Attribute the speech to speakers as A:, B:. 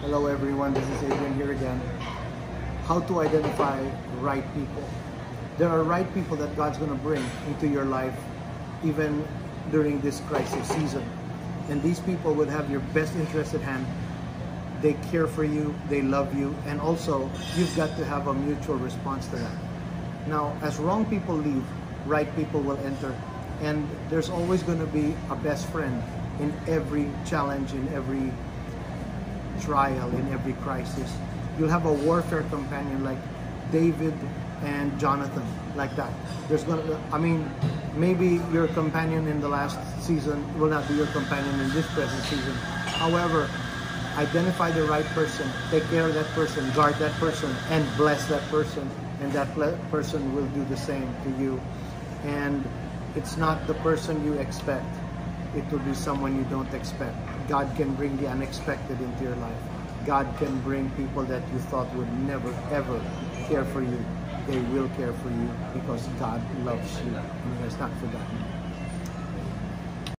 A: Hello everyone, this is Adrian here again. How to identify right people. There are right people that God's going to bring into your life even during this crisis season. And these people would have your best interest at hand. They care for you, they love you, and also you've got to have a mutual response to that. Now, as wrong people leave, right people will enter. And there's always going to be a best friend in every challenge, in every trial, in every crisis. You'll have a warfare companion like David and Jonathan, like that. There's gonna, I mean, maybe your companion in the last season will not be your companion in this present season. However, identify the right person, take care of that person, guard that person, and bless that person, and that person will do the same to you. And it's not the person you expect it will be someone you don't expect. God can bring the unexpected into your life. God can bring people that you thought would never, ever care for you. They will care for you because God loves you and He has not forgotten you.